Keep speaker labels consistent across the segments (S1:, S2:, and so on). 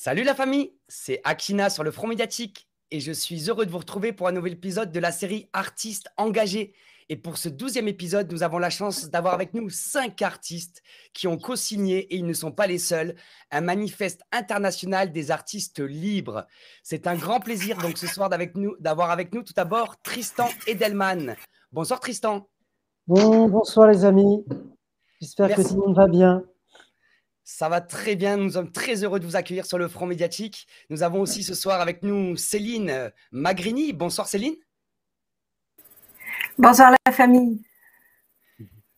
S1: Salut la famille, c'est Akina sur le front médiatique et je suis heureux de vous retrouver pour un nouvel épisode de la série Artistes engagés. Et pour ce douzième épisode, nous avons la chance d'avoir avec nous cinq artistes qui ont co-signé, et ils ne sont pas les seuls, un manifeste international des artistes libres. C'est un grand plaisir donc ce soir d'avoir avec nous, avec nous tout d'abord Tristan Edelman. Bonsoir Tristan.
S2: bonsoir les amis. J'espère que tout le monde va bien.
S1: Ça va très bien. Nous sommes très heureux de vous accueillir sur le front médiatique. Nous avons aussi ce soir avec nous Céline Magrini. Bonsoir Céline.
S3: Bonsoir la famille.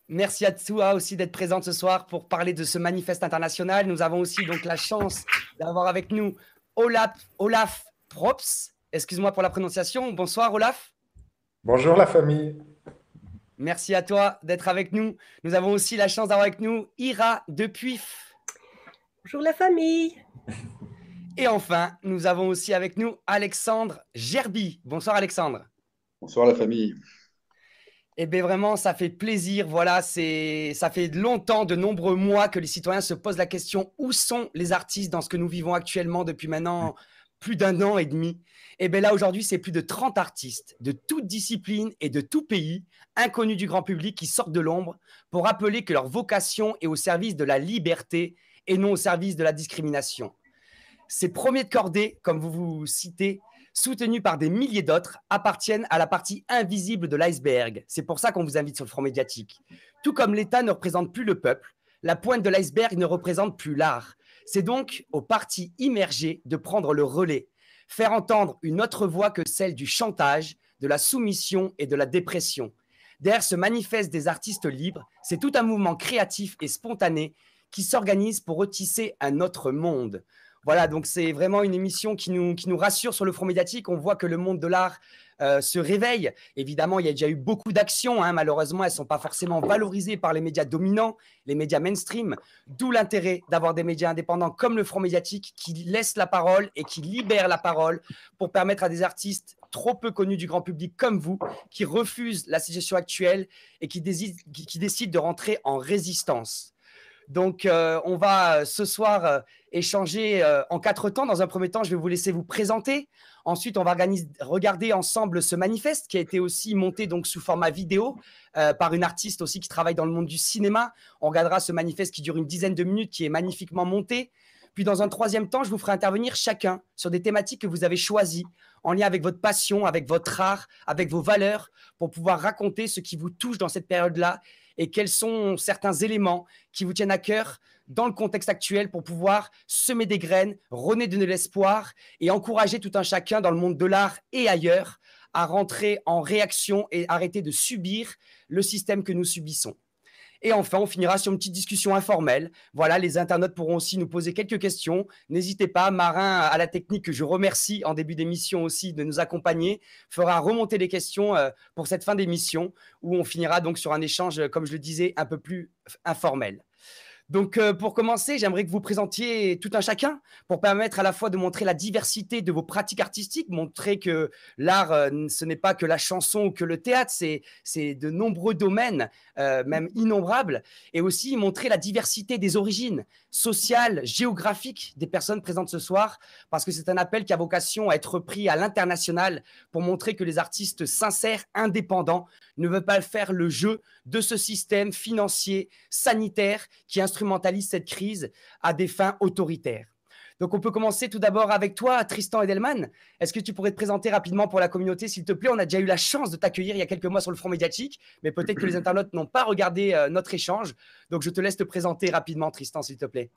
S1: Merci à toi aussi d'être présente ce soir pour parler de ce manifeste international. Nous avons aussi donc la chance d'avoir avec nous Olaf, Olaf Props. Excuse-moi pour la prononciation. Bonsoir Olaf.
S4: Bonjour la famille.
S1: Merci à toi d'être avec nous. Nous avons aussi la chance d'avoir avec nous Ira Depuif.
S5: Bonjour la famille.
S1: Et enfin, nous avons aussi avec nous Alexandre Gerby. Bonsoir Alexandre.
S6: Bonsoir la famille.
S1: Eh bien vraiment, ça fait plaisir. Voilà, c'est ça fait longtemps, de nombreux mois que les citoyens se posent la question où sont les artistes dans ce que nous vivons actuellement depuis maintenant plus d'un an et demi? Et eh bien là, aujourd'hui, c'est plus de 30 artistes de toutes disciplines et de tout pays, inconnus du grand public, qui sortent de l'ombre pour rappeler que leur vocation est au service de la liberté et non au service de la discrimination. Ces premiers de cordée, comme vous vous citez, soutenus par des milliers d'autres, appartiennent à la partie invisible de l'iceberg. C'est pour ça qu'on vous invite sur le front médiatique. Tout comme l'État ne représente plus le peuple, la pointe de l'iceberg ne représente plus l'art. C'est donc aux partis immergés de prendre le relais, faire entendre une autre voix que celle du chantage, de la soumission et de la dépression. Derrière ce manifeste des artistes libres, c'est tout un mouvement créatif et spontané qui s'organise pour retisser un autre monde. Voilà, donc c'est vraiment une émission qui nous, qui nous rassure sur le front médiatique. On voit que le monde de l'art euh, se réveille. Évidemment, il y a déjà eu beaucoup d'actions. Hein. Malheureusement, elles ne sont pas forcément valorisées par les médias dominants, les médias mainstream. D'où l'intérêt d'avoir des médias indépendants comme le front médiatique qui laissent la parole et qui libèrent la parole pour permettre à des artistes trop peu connus du grand public comme vous, qui refusent la situation actuelle et qui décident de rentrer en résistance. Donc, euh, on va euh, ce soir euh, échanger en quatre temps. Dans un premier temps, je vais vous laisser vous présenter. Ensuite, on va regarder ensemble ce manifeste qui a été aussi monté sous format vidéo par une artiste aussi qui travaille dans le monde du cinéma. On regardera ce manifeste qui dure une dizaine de minutes, qui est magnifiquement monté. Puis dans un troisième temps, je vous ferai intervenir chacun sur des thématiques que vous avez choisies en lien avec votre passion, avec votre art, avec vos valeurs, pour pouvoir raconter ce qui vous touche dans cette période-là et quels sont certains éléments qui vous tiennent à cœur dans le contexte actuel pour pouvoir semer des graines, renaître de l'espoir et encourager tout un chacun dans le monde de l'art et ailleurs à rentrer en réaction et arrêter de subir le système que nous subissons. Et enfin, on finira sur une petite discussion informelle. Voilà, les internautes pourront aussi nous poser quelques questions. N'hésitez pas, Marin à la technique, que je remercie en début d'émission aussi de nous accompagner, fera remonter les questions euh, pour cette fin d'émission où on finira donc sur un échange, comme je le disais, un peu plus informel. Donc, euh, pour commencer, j'aimerais que vous présentiez tout un chacun pour permettre à la fois de montrer la diversité de vos pratiques artistiques, montrer que l'art, euh, ce n'est pas que la chanson ou que le théâtre, c'est de nombreux domaines, euh, même innombrables, et aussi montrer la diversité des origines sociales, géographiques des personnes présentes ce soir, parce que c'est un appel qui a vocation à être pris à l'international pour montrer que les artistes sincères, indépendants, ne veulent pas faire le jeu de ce système financier, sanitaire, qui instrumente instrumentalise cette crise à des fins autoritaires. Donc, on peut commencer tout d'abord avec toi, Tristan Edelman. Est-ce que tu pourrais te présenter rapidement pour la communauté, s'il te plaît? On a déjà eu la chance de t'accueillir il y a quelques mois sur le front médiatique, mais peut-être que les internautes n'ont pas regardé euh, notre échange. Donc, je te laisse te présenter rapidement, Tristan, s'il te plaît.